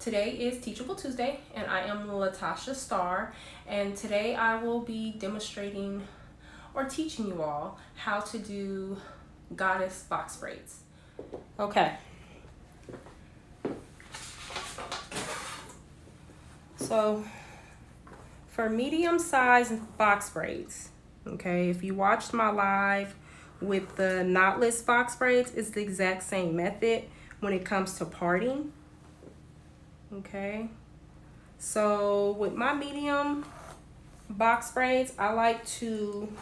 Today is Teachable Tuesday, and I am Latosha Star, and today I will be demonstrating or teaching you all how to do goddess box braids. Okay. So, for medium sized box braids, okay, if you watched my live with the knotless box braids, it's the exact same method when it comes to parting. Okay. So with my medium box braids, I like to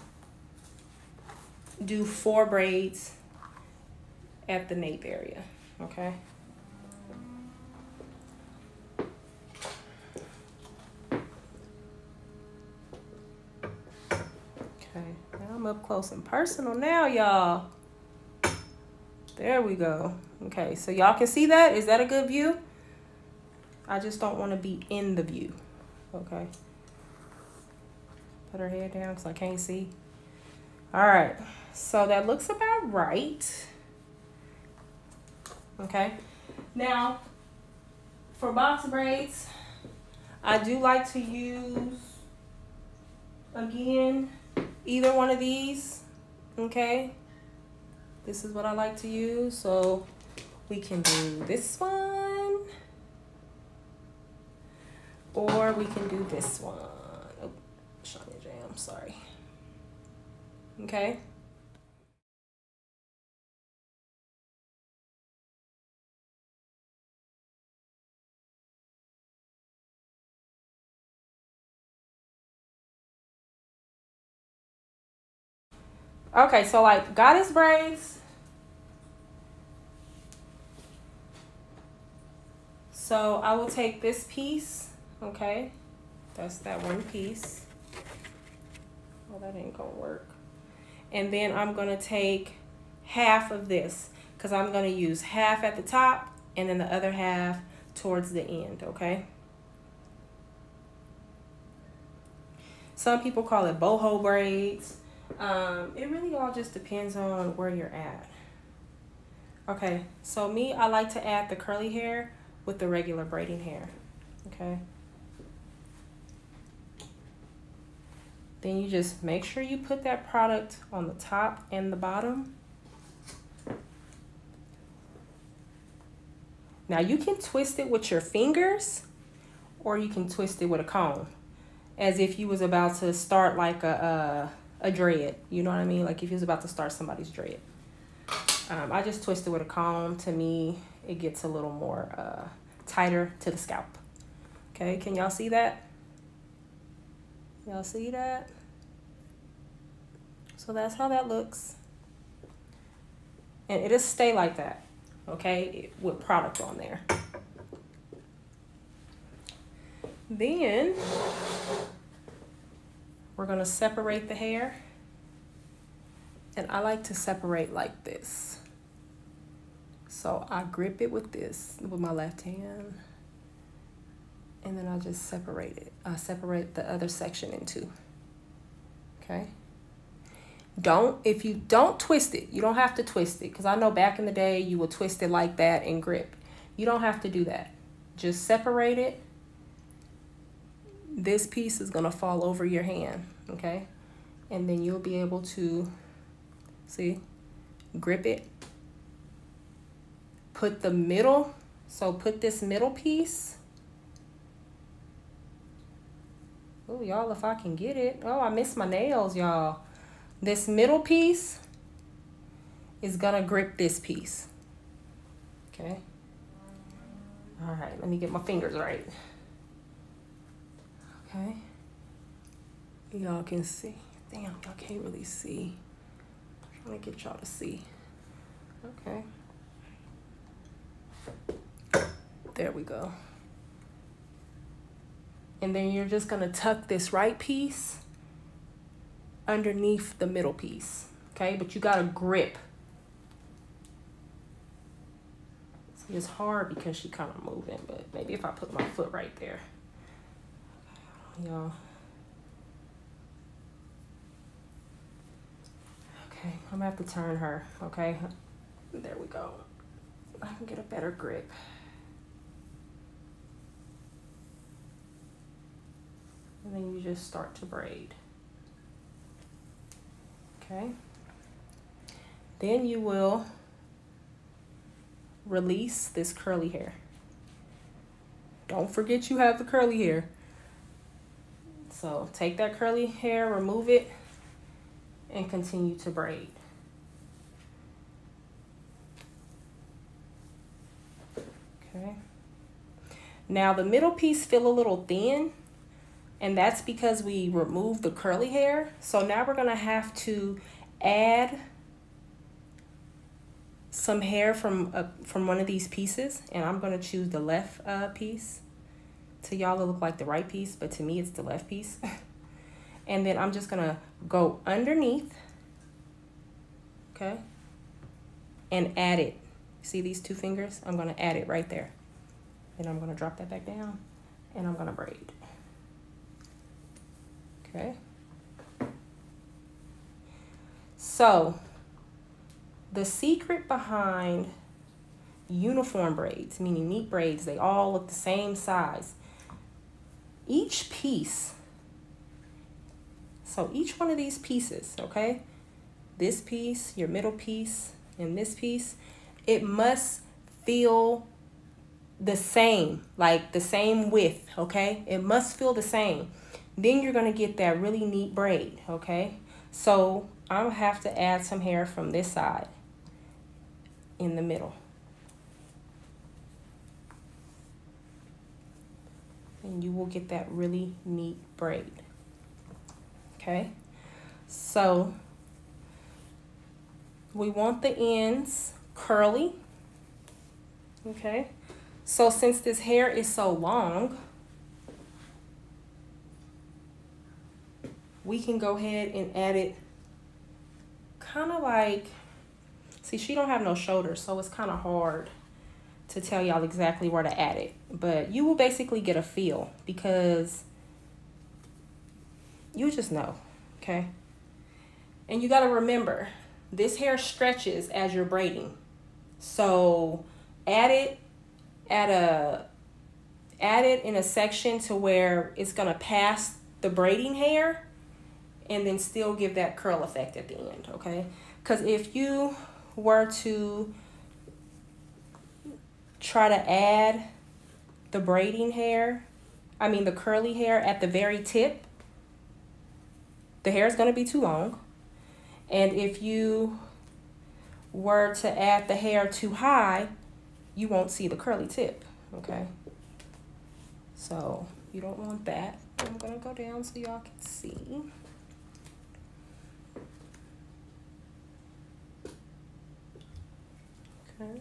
do four braids at the nape area. Okay. Okay, I'm up close and personal now, y'all. There we go. Okay, so y'all can see that? Is that a good view? I just don't want to be in the view. Okay. Put her head down because I can't see. All right, so that looks about right. Okay, now for box braids, I do like to use, again, either one of these, okay? This is what I like to use, so we can do this one, or we can do this one. Oh, Shine & Jam, sorry. Okay. Okay, so like goddess braids. So I will take this piece, okay? That's that one piece. Oh, that ain't gonna work. And then I'm gonna take half of this because I'm gonna use half at the top and then the other half towards the end, okay? Some people call it boho braids. Um, it really all just depends on where you're at. Okay, so me, I like to add the curly hair with the regular braiding hair. Okay. Then you just make sure you put that product on the top and the bottom. Now you can twist it with your fingers or you can twist it with a comb as if you was about to start like a, a, a dread. You know what I mean? Like if you was about to start somebody's dread. Um, I just twist it with a comb. To me, it gets a little more uh, tighter to the scalp. Okay, can y'all see that? Y'all see that? So that's how that looks. And it'll stay like that, okay, with product on there. Then we're gonna separate the hair. And I like to separate like this. So I grip it with this, with my left hand and then I'll just separate it. I separate the other section in two. Okay. Don't, if you don't twist it, you don't have to twist it. Because I know back in the day you would twist it like that and grip. You don't have to do that. Just separate it. This piece is going to fall over your hand. Okay. And then you'll be able to, see, grip it. Put the middle, so put this middle piece Oh, y'all, if I can get it. Oh, I missed my nails, y'all. This middle piece is gonna grip this piece. Okay. All right, let me get my fingers right. Okay. Y'all can see. Damn, y'all can't really see. I'm trying to get y'all to see. Okay. There we go. And then you're just gonna tuck this right piece underneath the middle piece, okay? But you gotta grip. It's hard because she kind of moving, but maybe if I put my foot right there. Y'all. Okay, I'm gonna have to turn her, okay? There we go. I can get a better grip. You just start to braid. Okay. Then you will release this curly hair. Don't forget you have the curly hair. So take that curly hair, remove it, and continue to braid. Okay. Now the middle piece feel a little thin and that's because we removed the curly hair. So now we're gonna have to add some hair from a, from one of these pieces and I'm gonna choose the left uh, piece. To y'all it look like the right piece, but to me it's the left piece. and then I'm just gonna go underneath, okay? And add it. See these two fingers? I'm gonna add it right there. And I'm gonna drop that back down and I'm gonna braid. Okay. So, the secret behind uniform braids, meaning neat braids, they all look the same size. Each piece, so each one of these pieces, okay, this piece, your middle piece, and this piece, it must feel the same, like the same width, okay? It must feel the same. Then you're going to get that really neat braid, okay? So I'll have to add some hair from this side in the middle. And you will get that really neat braid. Okay? So we want the ends curly. Okay? So since this hair is so long, we can go ahead and add it kind of like, see, she don't have no shoulders, so it's kind of hard to tell y'all exactly where to add it. But you will basically get a feel because you just know, okay? And you got to remember, this hair stretches as you're braiding. So add it at a add it in a section to where it's going to pass the braiding hair and then still give that curl effect at the end, okay? Because if you were to try to add the braiding hair, I mean the curly hair at the very tip, the hair is going to be too long. And if you were to add the hair too high, you won't see the curly tip, okay? So you don't want that. I'm going to go down so y'all can see. Okay.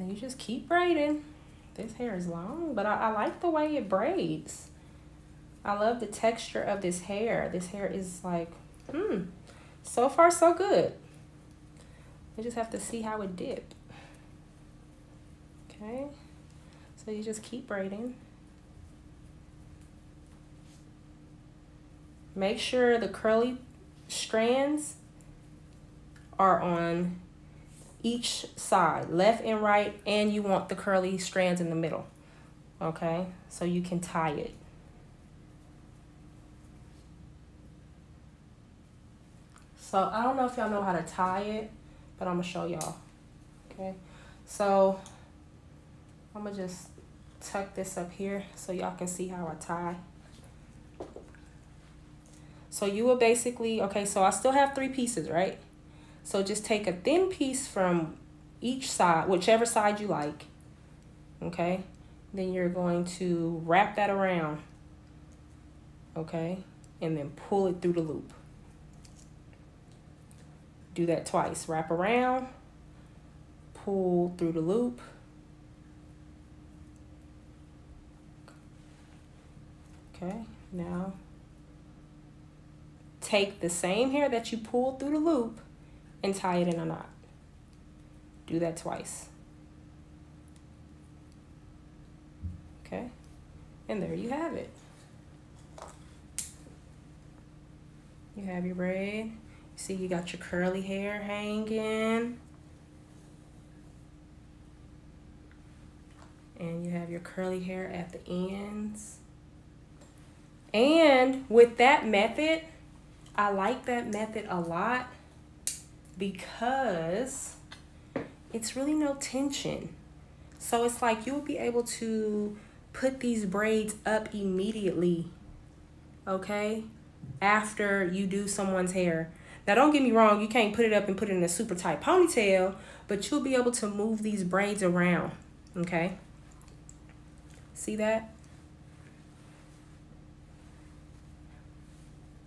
And you just keep braiding. This hair is long, but I, I like the way it braids. I love the texture of this hair. This hair is like, hmm, so far so good. I just have to see how it dip. Okay. So you just keep braiding. Make sure the curly strands are on each side, left and right, and you want the curly strands in the middle. Okay, so you can tie it. So I don't know if y'all know how to tie it, but I'm gonna show y'all. Okay, so I'm gonna just tuck this up here so y'all can see how I tie. So you will basically, okay, so I still have three pieces, right? So just take a thin piece from each side, whichever side you like, okay? Then you're going to wrap that around, okay? And then pull it through the loop. Do that twice. Wrap around, pull through the loop, Okay, now take the same hair that you pulled through the loop and tie it in a knot. Do that twice. Okay, and there you have it. You have your braid. See, you got your curly hair hanging. And you have your curly hair at the ends. And with that method, I like that method a lot because it's really no tension. So it's like you'll be able to put these braids up immediately, okay? After you do someone's hair. Now, don't get me wrong, you can't put it up and put it in a super tight ponytail, but you'll be able to move these braids around, okay? See that?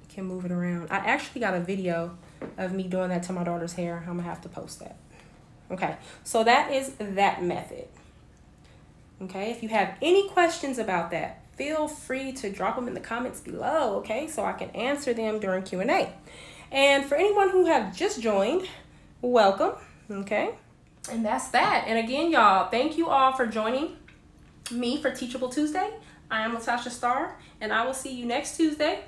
You can move it around. I actually got a video of me doing that to my daughter's hair. I'm gonna have to post that. Okay, so that is that method. Okay, if you have any questions about that, feel free to drop them in the comments below, okay, so I can answer them during Q&A. And for anyone who have just joined, welcome, okay? And that's that. And again, y'all, thank you all for joining me for Teachable Tuesday. I am Latosha Star, and I will see you next Tuesday